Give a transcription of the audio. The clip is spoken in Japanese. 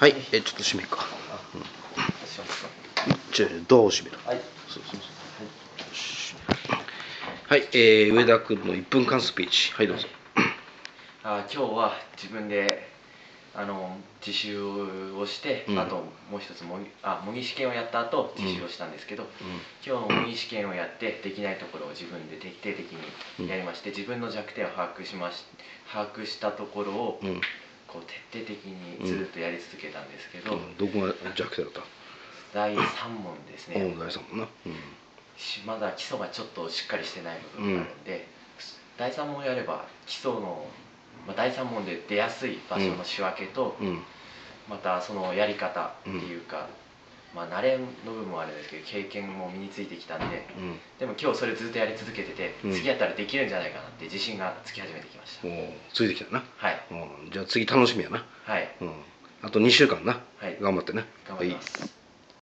はいえちょっと閉めるか。じゃあドアを閉める？はい。そうそうそうよしはい、えー、上田君の1分間スピーチ。はいどうぞ。あ今日は自分であの自習をして、うん。あともう一つ模擬あ模擬試験をやった後自習をしたんですけど、今日模擬試験をやってできないところを自分で徹底的にやりまして、自分の弱点を把握しまし把握したところを、うん、うんこう徹底的にずっとやり続けたんですけど、うん。どこが弱点だった？第3問ですね、おお大さんもん。なしまだ基礎がちょっとしっかりしてない部分があるんで、第3問やれば基礎の、まあ、第3問で出やすい場所の仕分けと、またそのやり方っていうか、まあ慣れの部分もあるんですけど経験も身についてきたんでうん。でも今日それずっとやり続けてて、うん。次やったらできるんじゃないかなって自信がつき始めてきました、ついてきたな、はいうん、じゃあ次楽しみやな、はい。うん、あと2週間な、はい。頑張ってね。頑張ります、